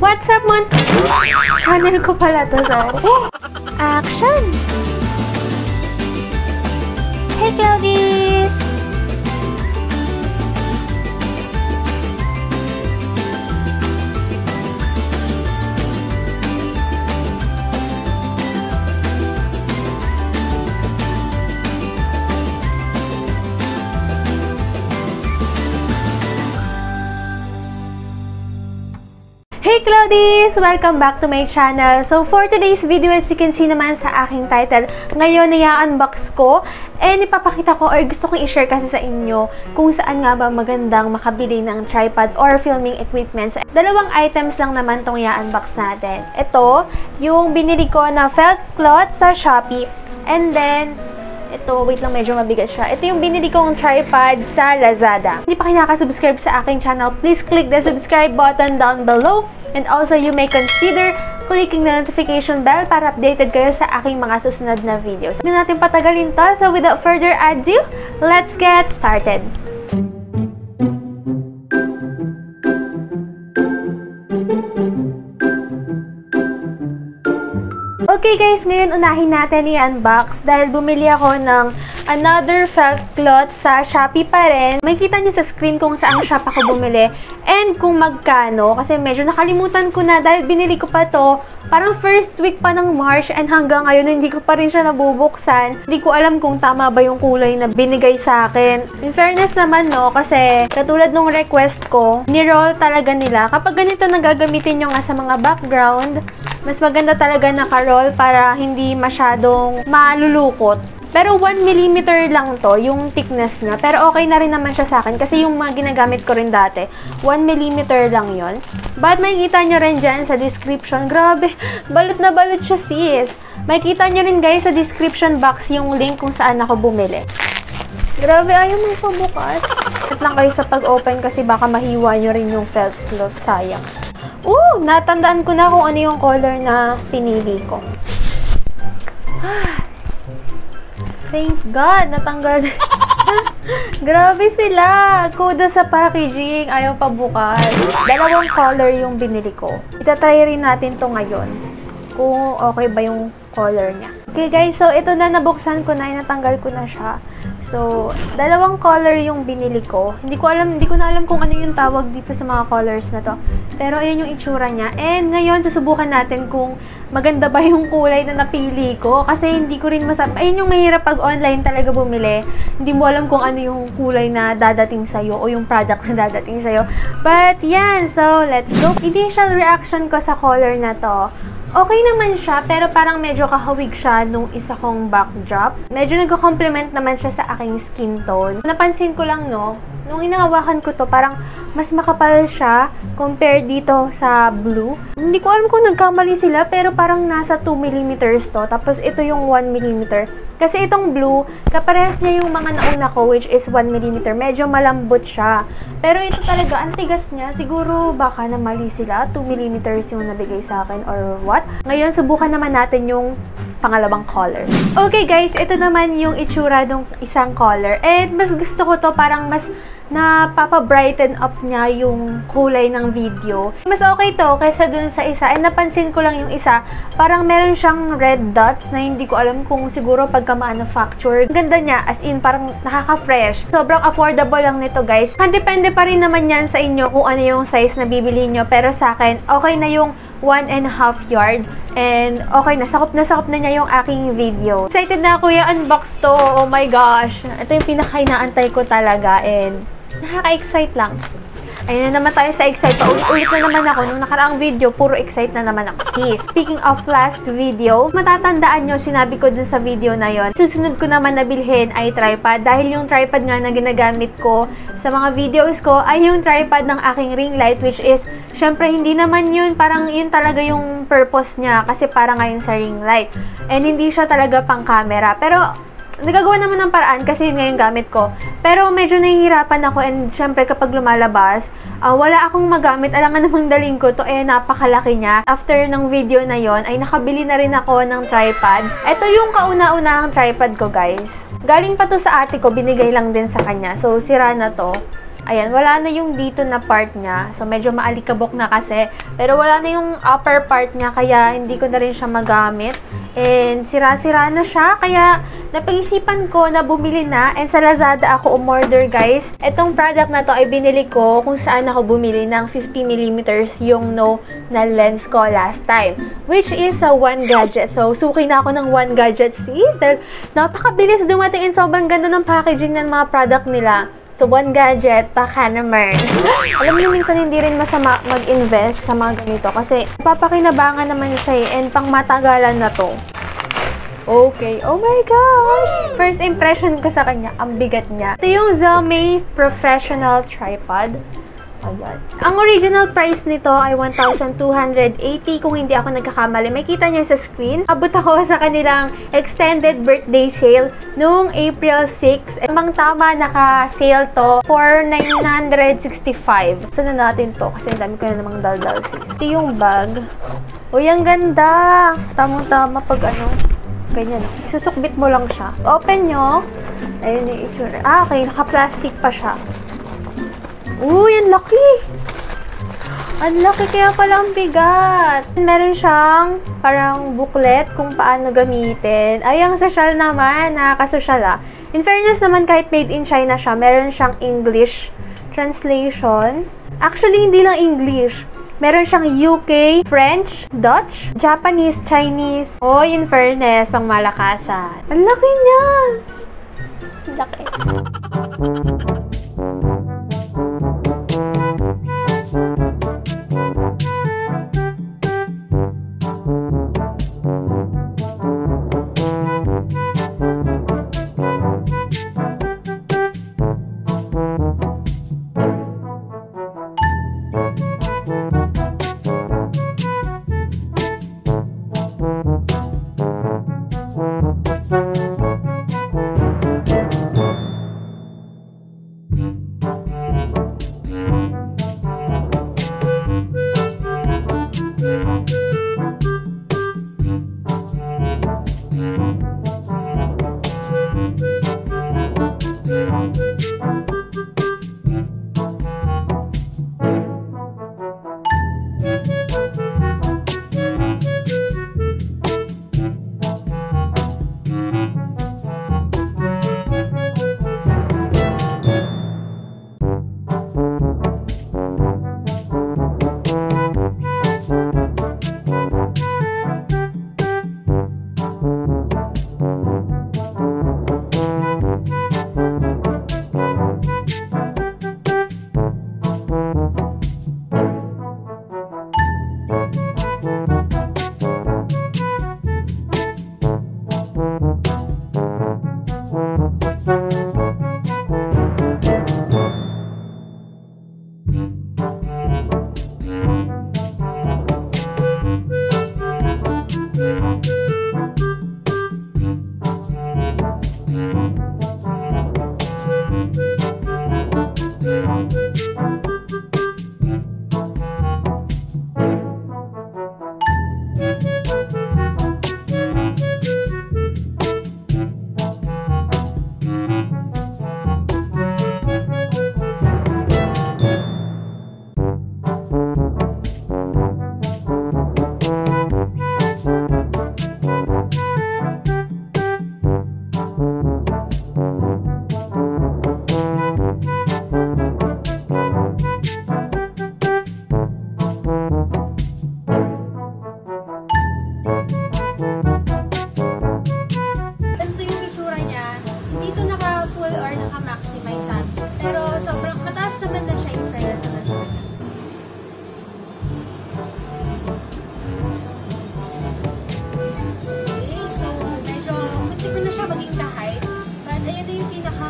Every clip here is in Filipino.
What's up, Mon? Channel ko pala to, sorry. Oh, action! Hey, Claudies! Hey Claudies! Welcome back to my channel. So for today's video, as you can see naman sa aking title, ngayon na-unbox ko and ipapakita ko or gusto kong i-share kasi sa inyo kung saan nga ba magandang makabili ng tripod or filming equipments. Dalawang items lang naman tong i-unbox natin. Ito, yung binili ko na felt cloth sa Shopee and then ito, wait lang, medyo mabigat siya. Ito yung binili kong tripod sa Lazada. Hindi pa kayo nakasubscribe sa aking channel, please click the subscribe button down below. And also, you may consider clicking the notification bell para updated kayo sa aking mga susunod na videos. Hindi natin patagalin to, so without further ado, let's get started! Okay guys, ngayon unahin natin i-unbox dahil bumili ako ng another felt cloth sa Shopee pa rin. May kita niyo sa screen kung saan shop ako bumili and kung magkano kasi medyo nakalimutan ko na dahil binili ko pa to parang first week pa ng March and hanggang ngayon hindi ko pa rin siya nabubuksan. Hindi ko alam kung tama ba yung kulay na binigay sa akin. In fairness naman no, kasi katulad nung request ko, ni-roll talaga nila. Kapag ganito na gagamitin nyo nga sa mga background, mas maganda talaga naka-roll para hindi masyadong malulukot. Pero 1mm lang to, yung thickness niya. Pero okay na rin naman siya sa akin kasi yung mga ginagamit ko rin dati, 1mm lang yon. But makikita nyo rin dyan sa description. Grabe, balot na balot siya sis. Makikita nyo rin guys sa description box yung link kung saan ako bumili. Grabe, ayaw mo pabukas. At lang kayo sa pag-open kasi baka mahiwa nyo rin yung felt cloth. Sayang. Oo, natandaan ko na kung ano yung color na pinili ko. Thank God, natanggal. Grabe sila. Kuda sa packaging. Ayaw pa bukas. Dalawang color yung binili ko. Itatry rin natin to ngayon. Kung okay ba yung color niya. Okay guys, so ito na nabuksan ko na, natanggal ko na siya. So, dalawang color yung binili ko. Hindi ko alam, hindi ko na alam kung ano yung tawag dito sa mga colors na to. Pero ayan yung itsura niya. And ngayon, susubukan natin kung maganda ba yung kulay na napili ko. Kasi hindi ko rin masab... Ayun yung mahirap pag online talaga bumili. Hindi mo alam kung ano yung kulay na dadating sa'yo o yung product na dadating sa'yo. But yan, so let's go. Initial reaction ko sa color na to Okay naman siya, pero parang medyo kahawig siya nung isa kong backdrop. Medyo nag-complement naman siya sa aking skin tone. Napansin ko lang, no, nung inahawakan ko to, parang mas makapal siya compared dito sa blue. Hindi ko alam kung nagkamali sila, pero parang nasa 2mm to. Tapos ito yung 1mm. Kasi itong blue, kaparehas niya yung mga nauna ko, which is 1mm. Medyo malambot siya. Pero ito talaga, ang tigas niya. Siguro baka na mali sila. 2mm yung nabigay sa akin or what. Ngayon, subukan naman natin yung pangalawang color. Okay guys, ito naman yung itsura ng isang color. And mas gusto ko to parang mas napapa-brighten up niya yung kulay ng video. Mas okay to kaysa dun sa isa. And napansin ko lang yung isa, parang meron siyang red dots na hindi ko alam kung siguro pagka-manufacture. Ganda niya, as in parang nakaka-fresh. Sobrang affordable lang nito guys. Depende pa rin naman yan sa inyo kung ano yung size na bibili nyo. Pero sa akin, okay na yung one and a half yard. And okay na, sakop na sakop na niya yung aking video. Excited na ako yung unbox to. Oh my gosh. Ito yung pinaka-inaantay ko talaga. And nakaka-excite lang. Ayun na naman tayo sa excite. Paulit-ulit na naman ako. Nung nakaraang video, puro excite na naman ako. Sis. Speaking of last video, matatandaan nyo, sinabi ko dun sa video na yon. Susunod ko naman na bilhin ay tripod. Dahil yung tripod nga na ginagamit ko sa mga videos ko ay yung tripod ng aking ring light which is, syempre hindi naman yun. Parang yun talaga yung purpose niya kasi para ngayon sa ring light. And hindi siya talaga pang camera. Pero nagagawa naman ng paraan kasi yun nga yung gamit ko. Pero medyo nahihirapan ako and syempre kapag lumalabas, uh, wala akong magamit. Alangan namang daling ko to, eh napakalaki niya. After ng video na yon ay nakabili na rin ako ng tripod. Ito yung kauna-unahang tripod ko guys. Galing pa to sa ate ko, binigay lang din sa kanya. So sira na to. Ayan, wala na yung dito na part niya. So, medyo maalikabok na kasi. Pero wala na yung upper part niya, kaya hindi ko na rin siya magamit. And sira-sira na siya, kaya napag-isipan ko na bumili na. And sa Lazada ako umorder, guys. Itong product na to ay binili ko kung saan ako bumili ng 50mm yung no na lens ko last time. Which is sa One Gadget. So, suki na ako ng One Gadget sis. Dahil napakabilis dumating and sobrang ganda ng packaging ng mga product nila. So, One Gadget, baka naman. Alam niyo, minsan hindi rin masama mag-invest sa mga ganito kasi papakinabangan naman siya eh, and pang matagalan na to. Okay. Oh my gosh! First impression ko sa kanya, ang bigat niya. Ito yung Xiaomi Professional Tripod. Ayan. Ang original price nito ay 1,280 kung hindi ako nagkakamali. May kita niyo sa screen. Abot ako sa kanilang extended birthday sale noong April 6. Amang tama, naka-sale to for 965. Saan na natin to? Kasi dami ko na namang daldal sis. Ito yung bag. Uy, ang ganda! Tamang-tama pag ano, ganyan. Isusukbit mo lang siya. Open nyo. Ayun yung itsura. Ah, okay. Naka-plastic pa siya. Uy, ang laki! Ang laki kaya pala ang bigat. Meron siyang parang booklet kung paano gamitin. Ay, ang social naman, nakakasosyal ah. In fairness naman, kahit made in China siya, meron siyang English translation. Actually, hindi lang English. Meron siyang UK, French, Dutch, Japanese, Chinese. Oh, in fairness, pang malakasan. Ang laki niya! Ang laki.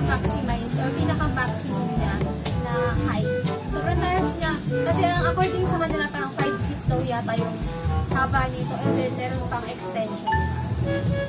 Pinaka-maximize or pinaka-maximum niya na height. Sobrang taas niya. Kasi ang according sa kanila parang 5 feet daw yata yung haba nito and then meron pang extension.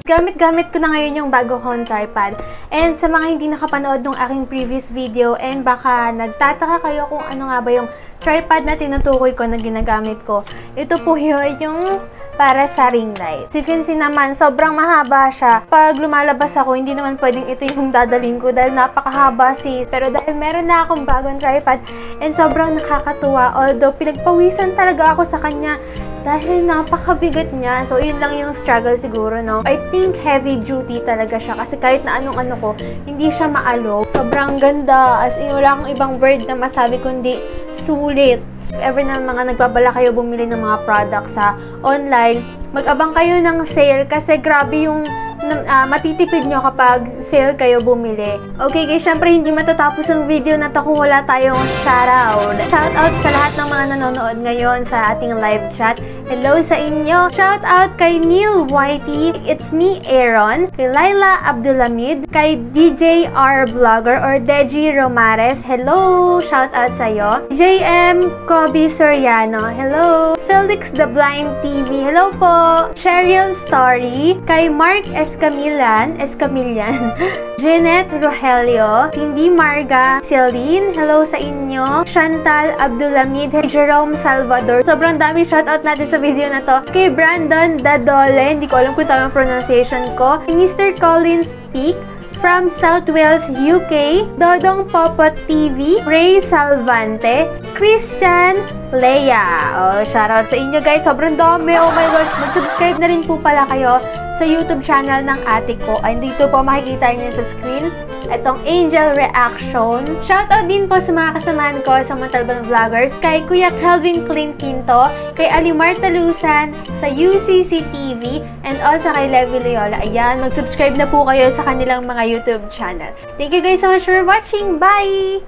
Gamit-gamit ko na ngayon yung bago kong tripod. And sa mga hindi nakapanood ng aking previous video and baka nagtataka kayo kung ano nga ba yung tripod na tinutukoy ko na ginagamit ko. Ito po yun yung para sa ring light. So you can see naman, sobrang mahaba siya. Pag lumalabas ako, hindi naman pwedeng ito yung dadalhin ko dahil napakahaba sis. Pero dahil meron na akong bagong tripod and sobrang nakakatuwa. Although pinagpawisan talaga ako sa kanya dahil napakabigat niya. So, yun lang yung struggle siguro, no? I think heavy duty talaga siya kasi kahit na anong ano ko, hindi siya maalo. Sobrang ganda. As in, wala akong ibang word na masabi kundi sulit. If ever na mga nagbabala kayo bumili ng mga products sa online, mag-abang kayo ng sale kasi grabe yung uh, matitipid nyo kapag sale kayo bumili. Okay guys, syempre hindi matatapos ang video na to kung wala tayong shoutout. Shoutout sa lahat ng mga nanonood ngayon sa ating live chat. Hello sa inyo! Shoutout kay Neil Whitey, it's me Aaron, kay Laila Abdulamid, kay DJ R Vlogger or Deji Romares. Hello! Shoutout sa'yo. JM Kobe Soriano. Hello! Felix the Blind TV. Hello po! Cheryl Story, kay Mark S. Escamillan, Escamillan, Jeanette Rogelio, Cindy Marga, Celine, hello sa inyo, Chantal Abdulamid, Jerome Salvador. Sobrang dami shoutout natin sa video na to. Kay Brandon Dadole, hindi ko alam kung tamang pronunciation ko. Mr. Collins Peak, from South Wales, UK, Dodong Popot TV, Ray Salvante, Christian Leia. Oh, shoutout sa inyo guys. Sobrang dami. Oh my gosh. Mag-subscribe na rin po pala kayo sa YouTube channel ng ate ko. Ay, dito po makikita niyo sa screen itong Angel Reaction. Shoutout din po sa mga kasamahan ko sa Montalban Vloggers, kay Kuya Kelvin Clint Quinto, kay Alimar Talusan, sa UCC TV, and also kay Levi Loyola. Ayan, mag-subscribe na po kayo sa kanilang mga YouTube channel. Thank you guys so much for watching. Bye!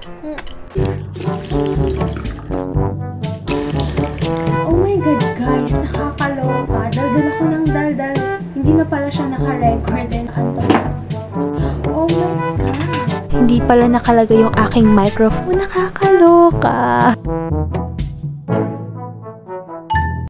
Oh my God, guys! Nakakaloka. Daldal ako ng daldal. Hindi na pala siya naka-record and kanto. Oh my! Hindi pala nakalagay yung aking microphone. Nakakaloka!